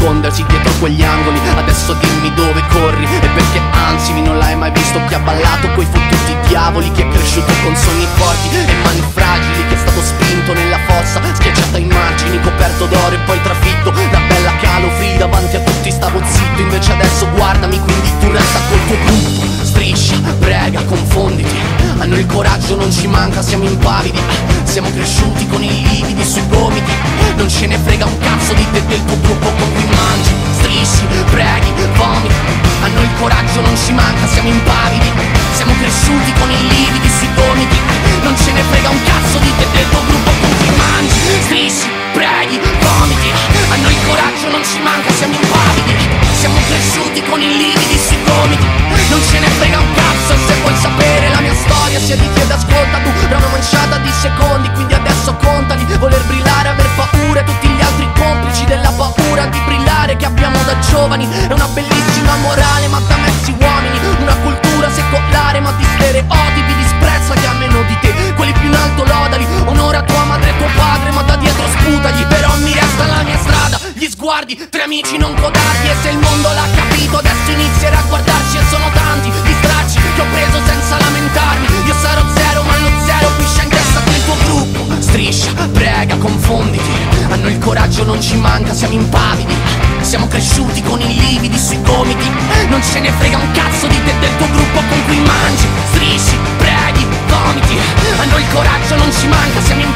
nascondersi dietro quegli angoli. Adesso dimmi dove corri e perché anzi non l'hai mai visto Chi ha ballato quei fottuti diavoli Chi è cresciuto con sogni forti e mani fragili Chi è stato spinto nella fossa, schiacciato ai margini Coperto d'oro e poi trafitto da bella calofri Davanti a tutti. Stavo zitto invece adesso guardami Quindi tu resta col tuo gruppo. Striscia, prega, confonditi. A noi il coraggio non ci manca, siamo impavidi. Siamo cresciuti con i lividi sui gomiti. Non ce ne frega un cazzo di te del tuo gruppo ci manca, siamo impavidi Siamo cresciuti con i lividi sui gomiti. Non ce ne frega un cazzo di te del tuo gruppo con cui mangi. Strisci, preghi, vomiti A noi il coraggio non ci manca, siamo impavidi Siamo cresciuti con i lividi sui gomiti. Non ce ne frega un cazzo se vuoi sapere la mia storia Sia di chi ed ascolta tu. Da una manciata di secondi Quindi adesso contali, voler brillare, aver paura Tutti gli altri complici della paura di brillare Che abbiamo da giovani. È una bellissima morale ma da uomini Una cultura secolare ma di stereotipi Disprezza chi ha meno di te. Quelli più in alto lodali Onora tua madre e tuo padre ma da dietro sputagli. Però mi resta la mia strada Gli sguardi, tre amici non codardi E se il mondo l'ha capito adesso inizierà a guardarci. E sono tanti gli stracci che ho preso senza lamentarmi. Io sarò zero ma lo zero piscia in testa del tuo gruppo. Striscia, prega, confonditi. Noi il coraggio non ci manca, siamo impavidi siamo cresciuti con i lividi sui gomiti. Non ce ne frega un cazzo di te del tuo gruppo con cui mangi. Strisci, preghi, vomiti. A noi il coraggio non ci manca, siamo in